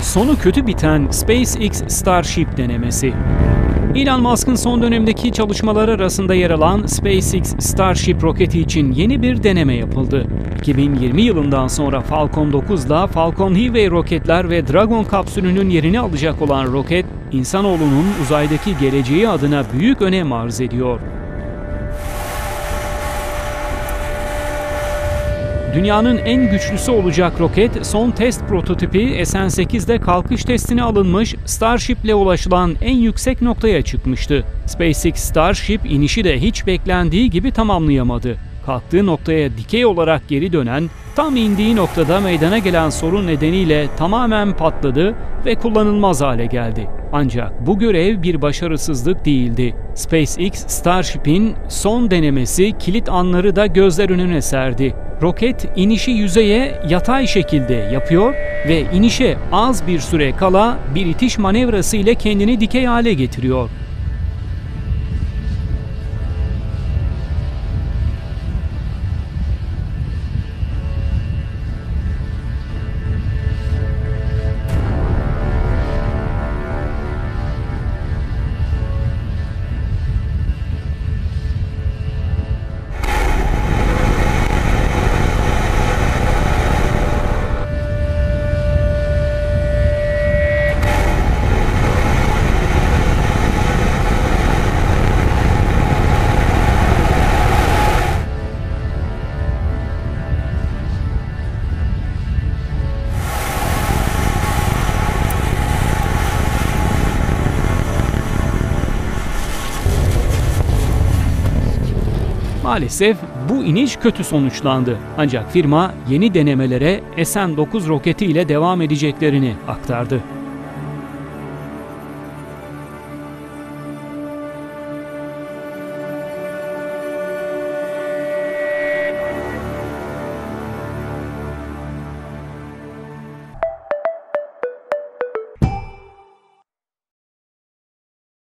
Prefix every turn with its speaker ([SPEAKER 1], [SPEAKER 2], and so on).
[SPEAKER 1] Sonu kötü biten SpaceX Starship denemesi. Elon Musk'ın son dönemdeki çalışmalar arasında yer alan SpaceX Starship roketi için yeni bir deneme yapıldı. 2020 yılından sonra Falcon 9'da Falcon Heavy roketler ve Dragon kapsülünün yerini alacak olan roket, insanoğlunun uzaydaki geleceği adına büyük önem arz ediyor. Dünyanın en güçlüsü olacak roket son test prototipi SN8'de kalkış testine alınmış Starship ile ulaşılan en yüksek noktaya çıkmıştı. SpaceX Starship inişi de hiç beklendiği gibi tamamlayamadı. Kalktığı noktaya dikey olarak geri dönen, tam indiği noktada meydana gelen sorun nedeniyle tamamen patladı ve kullanılmaz hale geldi. Ancak bu görev bir başarısızlık değildi. SpaceX Starship'in son denemesi kilit anları da gözler önüne serdi. Roket inişi yüzeye yatay şekilde yapıyor ve inişe az bir süre kala bir itiş manevrası ile kendini dikey hale getiriyor. Maalesef bu iniş kötü sonuçlandı. Ancak firma yeni denemelere SN9 roketi ile devam edeceklerini aktardı.